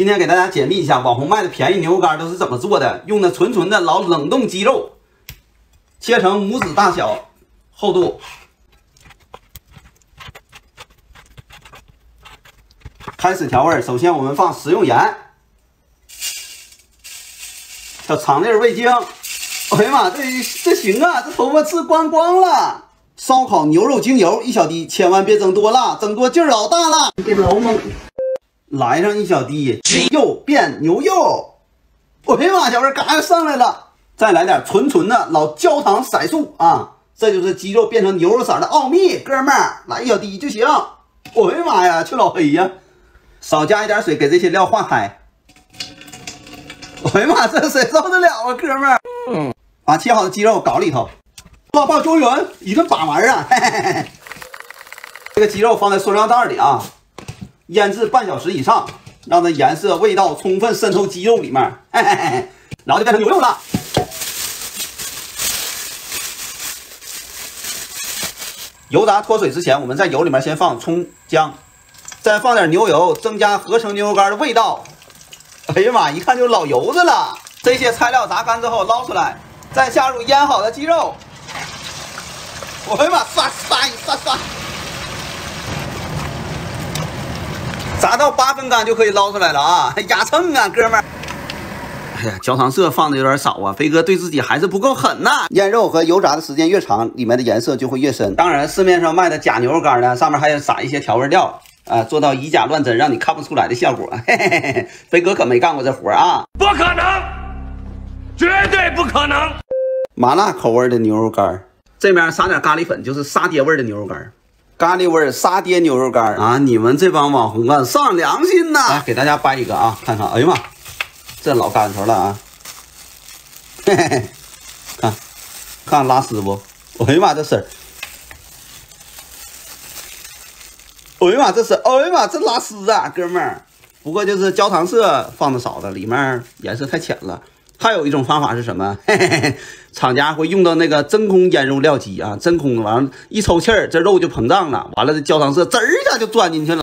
今天给大家解密一下，网红卖的便宜牛肉干都是怎么做的？用的纯纯的老冷冻鸡肉，切成拇指大小厚度。开始调味，首先我们放食用盐，小肠粒味精。哎呀妈，这这行啊，这头发吃光光了。烧烤牛肉精油一小滴，千万别整多了，整多劲儿老大了，老猛。来上一小滴鸡肉变牛肉，哎呀妈，小味嘎就上来了。再来点纯纯的老焦糖色素啊，这就是鸡肉变成牛肉色的奥秘，哥们儿，来一小滴就行。哎呀妈呀，去老黑呀！少加一点水，给这些料化开。哎呀妈，这谁受得了啊，哥们儿？嗯，把切好的鸡肉搞里头，抓爆均匀，一顿把玩啊！嘿嘿嘿这个鸡肉放在塑料袋里啊，腌制半小时以上，让它颜色、味道充分渗透鸡肉里面，嘿嘿嘿然后就变成牛肉了。油炸脱水之前，我们在油里面先放葱姜。再放点牛油，增加合成牛肉干的味道。哎呀妈，一看就老油子了。这些材料炸干之后捞出来，再下入腌好的鸡肉。我的妈，刷刷刷刷，炸到八分干就可以捞出来了啊！压秤啊，哥们儿。哎呀，焦糖色放的有点少啊，飞哥对自己还是不够狠呐。腌肉和油炸的时间越长，里面的颜色就会越深。当然，市面上卖的假牛肉干呢，上面还要撒一些调味料。啊，做到以假乱真，让你看不出来的效果。嘿嘿嘿嘿，飞哥可没干过这活啊！不可能，绝对不可能！麻辣口味的牛肉干，这边撒点咖喱粉，就是沙爹味的牛肉干。咖喱味沙爹牛肉干啊！你们这帮网红啊，上良心呐！来给大家掰一个啊，看看。哎呀妈，这老干头了啊！嘿嘿嘿，看，看拉丝不？哎呀妈，这丝！哎呀妈，这是！哎呀妈，这拉丝啊，哥们儿！不过就是焦糖色放的少了，里面颜色太浅了。还有一种方法是什么？嘿嘿嘿，厂家会用到那个真空腌肉料机啊，真空完了，一抽气儿，这肉就膨胀了，完了这焦糖色滋儿一下就钻进去了。